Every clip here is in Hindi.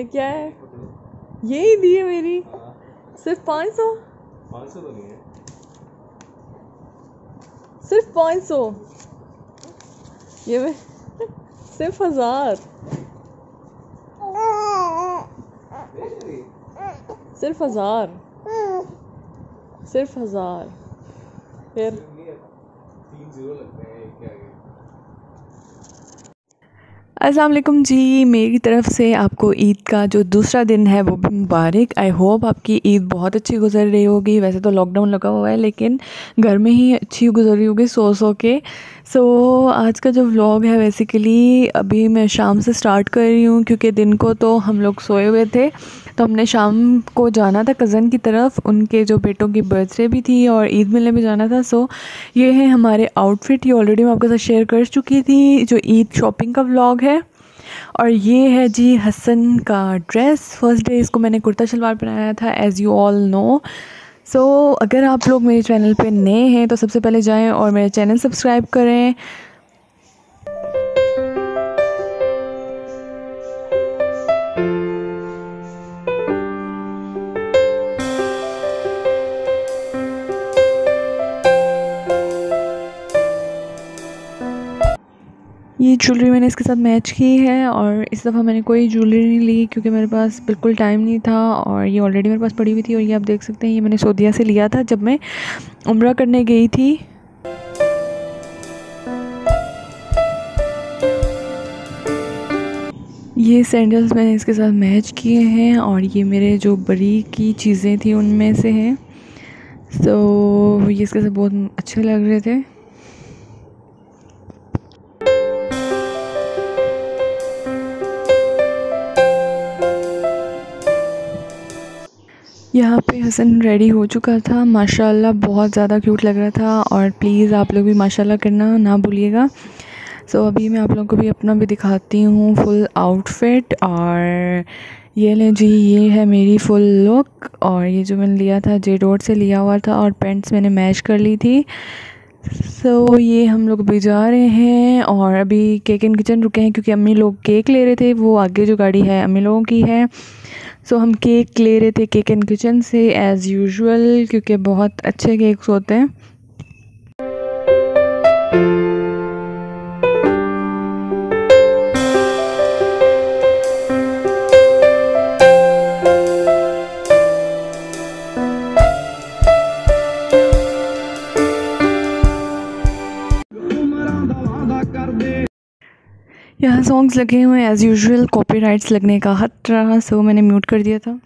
ये क्या है? यही दी है मेरी। सिर्फ़ पाँच सौ? पाँच सौ तो नहीं है। सिर्फ़ पाँच सौ? ये मैं सिर्फ़ हज़ार। सिर्फ़ हज़ार। सिर्फ़ हज़ार। फिर? तीन ज़ीरो लगते हैं। वालेकुम जी मेरी तरफ़ से आपको ईद का जो दूसरा दिन है वो भी मुबारक। आई होप आपकी ईद बहुत अच्छी गुजर रही होगी। वैसे तो लॉकडाउन लगा हुआ है लेकिन घर में ही अच्छी गुजर रही होगी सो सो के। सो so, आज का जो व्लॉग है बेसिकली अभी मैं शाम से स्टार्ट कर रही हूँ क्योंकि दिन को तो हम लोग सोए हुए थे। तो हमने शाम को जाना था कज़न की तरफ़। उनके जो बेटों की बर्थडे भी थी और ईद मिलने भी जाना था। सो ये है हमारे आउटफिट ये ऑलरेडी मैं आपके साथ शेयर कर चुकी थी जो ईद शॉपिंग का व्लॉग है। और ये है जी हसन का ड्रेस फ़र्स्ट डे इसको मैंने कुर्ता शलवार पहनाया था as you all know so अगर आप लोग मेरे चैनल पे नए हैं तो सबसे पहले जाएँ और मेरे चैनल सब्सक्राइब करें. ये ज्वेलरी मैंने इसके साथ मैच की है और इस दफ़ा मैंने कोई ज्वेलरी नहीं ली क्योंकि मेरे पास बिल्कुल टाइम नहीं था और ये ऑलरेडी मेरे पास पड़ी हुई थी और ये आप देख सकते हैं, ये मैंने सोदिया से लिया था जब मैं उम्र करने गई थी। ये सैंडल्स मैंने इसके साथ मैच किए हैं और ये मेरे जो बड़ी की चीज़ें थी उनमें से हैं। तो ये इसके साथ बहुत अच्छे लग रहे थे। यहाँ पे हसन रेडी हो चुका था। माशाल्लाह बहुत ज़्यादा क्यूट लग रहा था और प्लीज़ आप लोग भी माशाल्लाह करना ना भूलिएगा। सो so, अभी मैं आप लोगों को भी अपना भी दिखाती हूँ फुल आउटफिट और ये लें जी ये है मेरी फुल लुक और ये जो मैंने लिया था जे रोड से लिया हुआ था और पेंट्स मैंने मैच कर ली थी। सो so, ये हम लोग अभी जा रहे हैं और अभी केक इन किचन रुके हैं क्योंकि अम्मी लोग केक ले रहे थे। वो आगे जो गाड़ी है अम्मी लोगों की है। सो हम केक ले रहे थे केक एंड किचन से एज़ यूजुअल क्योंकि बहुत अच्छे केक्स होते हैं। यहाँ सॉन्ग्स लगे हुए हैं एज़ यूजुअल कॉपीराइट्स लगने का हट रहा सो मैंने म्यूट कर दिया था।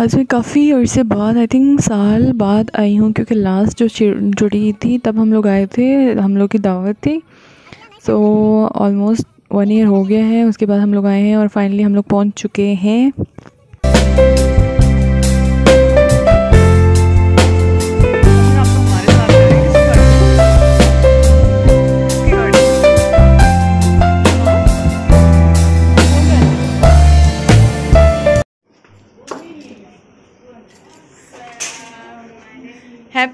आज मैं काफ़ी अरसे बाद आई थिंक साल बाद आई हूँ क्योंकि लास्ट जो जुड़ी थी, तब हम लोग आए थे, हम लोग की दावत थी। सो ऑलमोस्ट वन ईयर हो गया है, उसके बाद हम लोग आए हैं और फाइनली हम लोग पहुँच चुके हैं।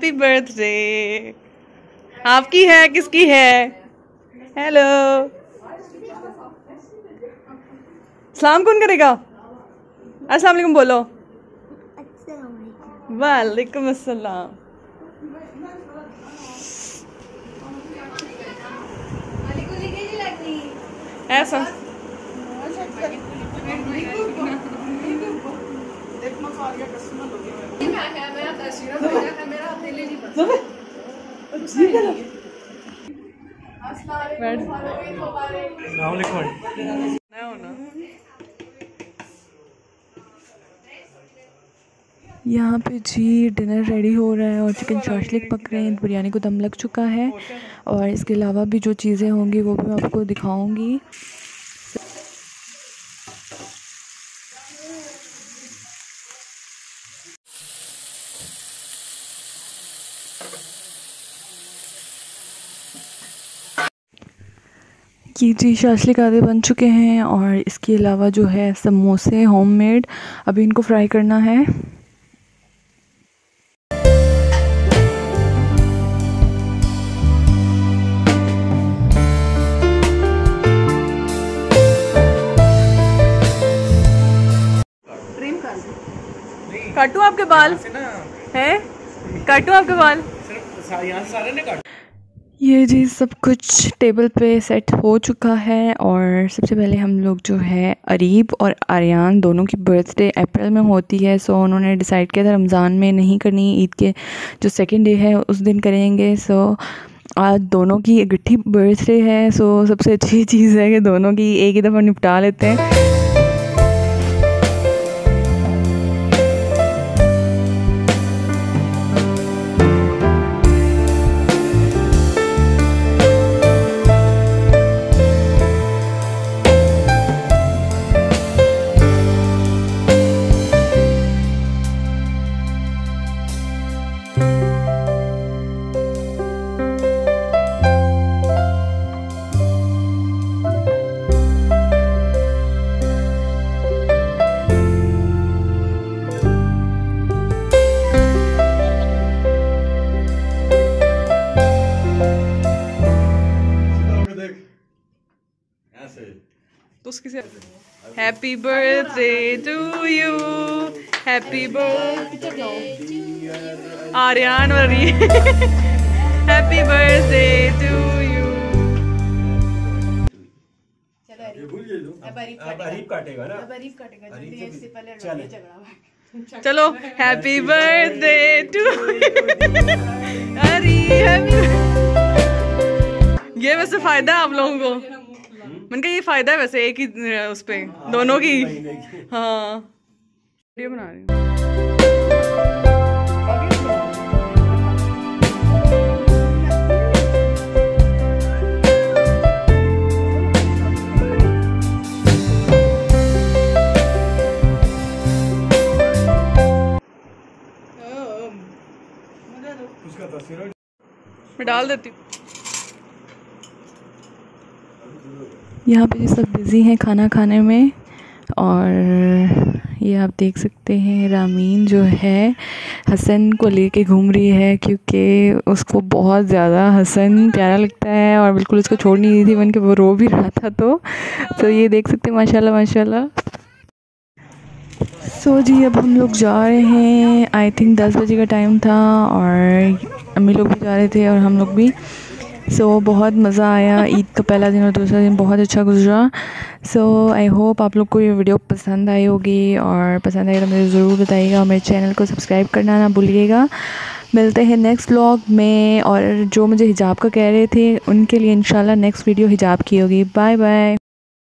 हैप्पी बर्थडे आपकी है किसकी है? हेलो सलाम कौन करेगा? अस्सलाम वालेकुम बोलो वालेकुम अस्सलाम। ऐसा। यहाँ पे जी डिनर रेडी हो रहा है और चिकन शाशलिक पक रहे हैं बिरयानी को दम लग चुका है। और इसके अलावा भी जो चीज़ें होंगी वो भी मैं आपको दिखाऊँगी। ये जी शाशलिक आदि बन चुके हैं और इसके अलावा जो है समोसे होममेड अभी इनको फ्राई करना है। काटू आपके बाल? हैं? काटू आपके बाल? ये जी सब कुछ टेबल पे सेट हो चुका है और सबसे पहले हम लोग जो है अरीब और आर्यान दोनों की बर्थडे अप्रैल में होती है सो उन्होंने डिसाइड किया था रमज़ान में नहीं करनी, ईद के जो सेकंड डे है उस दिन करेंगे सो आज दोनों की इकट्ठी बर्थडे है सो सबसे अच्छी चीज़ है कि दोनों की एक ही दफ़ा निपटा लेते हैं। तो उसकी से happy birthday to you happy birthday Aryan और हैप्पी बर्थडे टू यू चलो हैप्पी बर्थडे टू अरे हैप्पी ये वैसे फ़ायदा है आप लोगों को। मैंने कहा ये फ़ायदा है वैसे एक ही उस पे दोनों की। हाँ। वीडियो बना रही हूँ। मैं डाल देती हूँ। यहाँ पे सब बिज़ी हैं खाना खाने में और ये आप देख सकते हैं रामीन जो है हसन को लेके घूम रही है क्योंकि उसको बहुत ज़्यादा हसन प्यारा लगता है और बिल्कुल उसको छोड़ नहीं थी बन के वो रो भी रहा था तो। तो ये देख सकते हैं माशाल्लाह माशाल्लाह। सो so, जी अब हम लोग जा रहे हैं आई थिंक दस बजे का टाइम था और अम्मी लोग भी जा रहे थे और हम लोग भी सो so, बहुत मज़ा आया ईद का पहला दिन और दूसरा दिन बहुत अच्छा गुजरा। सो आई होप आप लोग को ये वीडियो पसंद आई होगी और पसंद आई तो मुझे ज़रूर बताइएगा और मेरे चैनल को सब्सक्राइब करना ना भूलिएगा। मिलते हैं नेक्स्ट व्लॉग में और जो मुझे हिजाब का कह रहे थे उनके लिए इंशाल्लाह नेक्स्ट वीडियो हिजाब की होगी। Bye bye